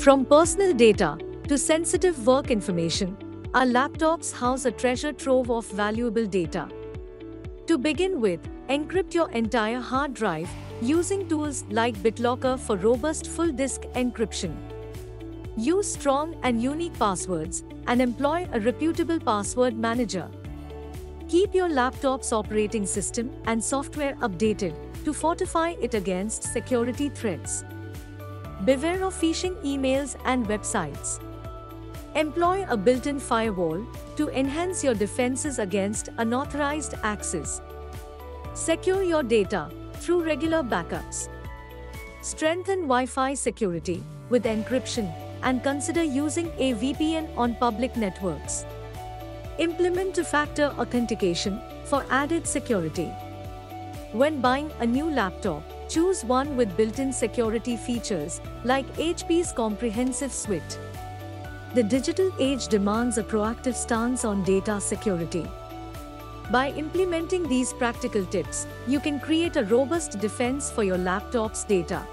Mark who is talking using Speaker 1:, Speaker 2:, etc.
Speaker 1: From personal data to sensitive work information, our laptops house a treasure trove of valuable data. To begin with, encrypt your entire hard drive using tools like BitLocker for robust full disk encryption. Use strong and unique passwords and employ a reputable password manager. Keep your laptop's operating system and software updated to fortify it against security threats. Beware of phishing emails and websites. Employ a built-in firewall to enhance your defenses against unauthorized access. Secure your data through regular backups. Strengthen Wi-Fi security with encryption and consider using a VPN on public networks. Implement two-factor authentication for added security. When buying a new laptop, choose one with built-in security features like HP's comprehensive suite. The digital age demands a proactive stance on data security. By implementing these practical tips, you can create a robust defense for your laptop's data.